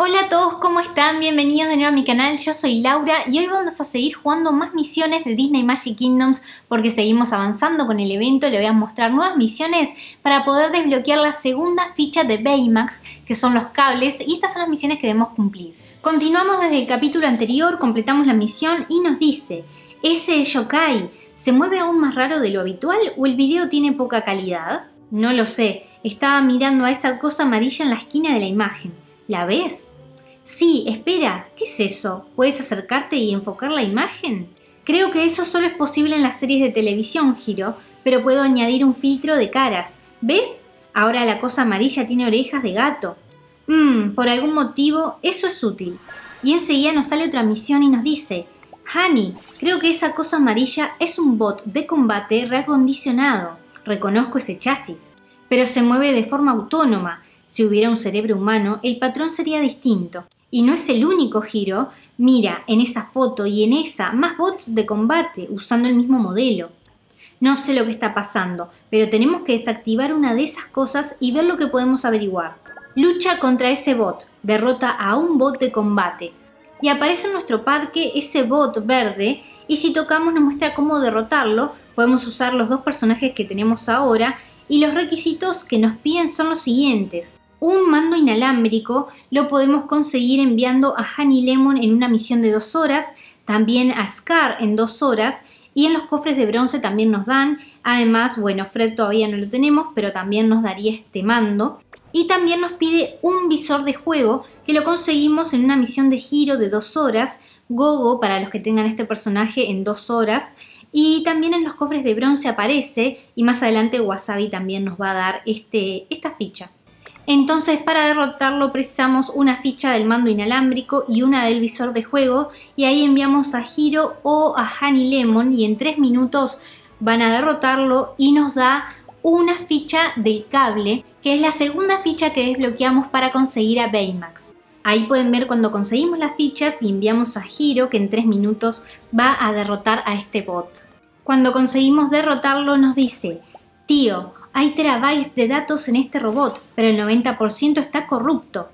Hola a todos, ¿cómo están? Bienvenidos de nuevo a mi canal, yo soy Laura y hoy vamos a seguir jugando más misiones de Disney Magic Kingdoms porque seguimos avanzando con el evento, le voy a mostrar nuevas misiones para poder desbloquear la segunda ficha de Baymax, que son los cables, y estas son las misiones que debemos cumplir. Continuamos desde el capítulo anterior, completamos la misión y nos dice, ese yokai, ¿se mueve aún más raro de lo habitual o el video tiene poca calidad? No lo sé, estaba mirando a esa cosa amarilla en la esquina de la imagen. ¿La ves? Sí, espera, ¿qué es eso? ¿Puedes acercarte y enfocar la imagen? Creo que eso solo es posible en las series de televisión, Giro, pero puedo añadir un filtro de caras. ¿Ves? Ahora la cosa amarilla tiene orejas de gato. Mmm, por algún motivo, eso es útil. Y enseguida nos sale otra misión y nos dice, Honey, creo que esa cosa amarilla es un bot de combate reacondicionado. Reconozco ese chasis. Pero se mueve de forma autónoma. Si hubiera un cerebro humano, el patrón sería distinto. Y no es el único giro. Mira, en esa foto y en esa, más bots de combate usando el mismo modelo. No sé lo que está pasando, pero tenemos que desactivar una de esas cosas y ver lo que podemos averiguar. Lucha contra ese bot, derrota a un bot de combate. Y aparece en nuestro parque ese bot verde y si tocamos nos muestra cómo derrotarlo. Podemos usar los dos personajes que tenemos ahora y los requisitos que nos piden son los siguientes. Un mando inalámbrico lo podemos conseguir enviando a Honey Lemon en una misión de dos horas, también a Scar en dos horas y en los cofres de bronce también nos dan. Además, bueno, Fred todavía no lo tenemos, pero también nos daría este mando. Y también nos pide un visor de juego que lo conseguimos en una misión de giro de dos horas. Gogo para los que tengan este personaje en dos horas. Y también en los cofres de bronce aparece y más adelante Wasabi también nos va a dar este, esta ficha. Entonces para derrotarlo precisamos una ficha del mando inalámbrico y una del visor de juego y ahí enviamos a Hiro o a Honey Lemon y en 3 minutos van a derrotarlo y nos da una ficha del cable que es la segunda ficha que desbloqueamos para conseguir a Baymax. Ahí pueden ver cuando conseguimos las fichas y enviamos a Hiro que en 3 minutos va a derrotar a este bot. Cuando conseguimos derrotarlo nos dice, tío, hay terabytes de datos en este robot, pero el 90% está corrupto.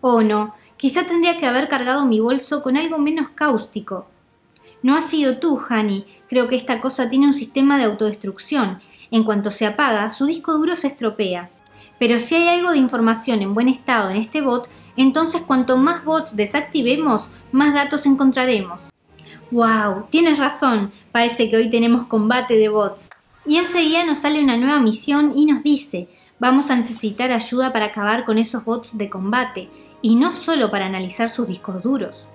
Oh no, quizá tendría que haber cargado mi bolso con algo menos cáustico. No has sido tú, Honey. Creo que esta cosa tiene un sistema de autodestrucción. En cuanto se apaga, su disco duro se estropea. Pero si hay algo de información en buen estado en este bot, entonces cuanto más bots desactivemos, más datos encontraremos. ¡Wow! Tienes razón. Parece que hoy tenemos combate de bots. Y enseguida nos sale una nueva misión y nos dice, vamos a necesitar ayuda para acabar con esos bots de combate, y no solo para analizar sus discos duros.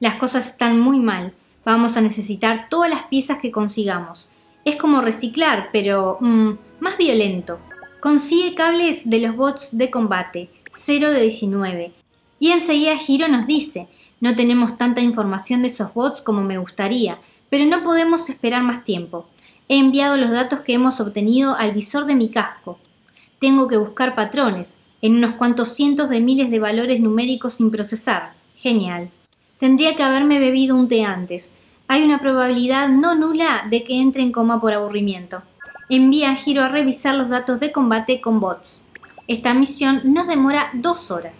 Las cosas están muy mal, vamos a necesitar todas las piezas que consigamos. Es como reciclar, pero mmm, más violento. Consigue cables de los bots de combate, 0 de 19. Y enseguida Giro nos dice, no tenemos tanta información de esos bots como me gustaría, pero no podemos esperar más tiempo. He enviado los datos que hemos obtenido al visor de mi casco. Tengo que buscar patrones, en unos cuantos cientos de miles de valores numéricos sin procesar. Genial. Tendría que haberme bebido un té antes. Hay una probabilidad no nula de que entre en coma por aburrimiento. Envía a Giro a revisar los datos de combate con bots. Esta misión nos demora dos horas.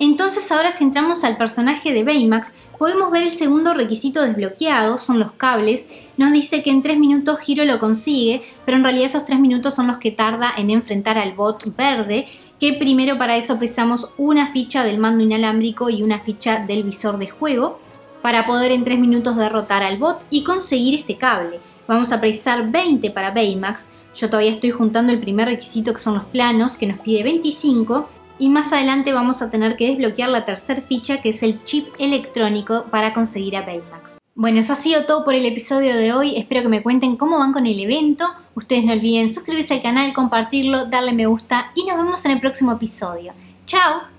Entonces ahora si entramos al personaje de Baymax, podemos ver el segundo requisito desbloqueado, son los cables. Nos dice que en 3 minutos Giro lo consigue, pero en realidad esos 3 minutos son los que tarda en enfrentar al bot verde, que primero para eso precisamos una ficha del mando inalámbrico y una ficha del visor de juego, para poder en 3 minutos derrotar al bot y conseguir este cable. Vamos a precisar 20 para Baymax, yo todavía estoy juntando el primer requisito que son los planos, que nos pide 25, y más adelante vamos a tener que desbloquear la tercera ficha que es el chip electrónico para conseguir a Baymax. Bueno, eso ha sido todo por el episodio de hoy. Espero que me cuenten cómo van con el evento. Ustedes no olviden suscribirse al canal, compartirlo, darle me gusta y nos vemos en el próximo episodio. ¡Chao!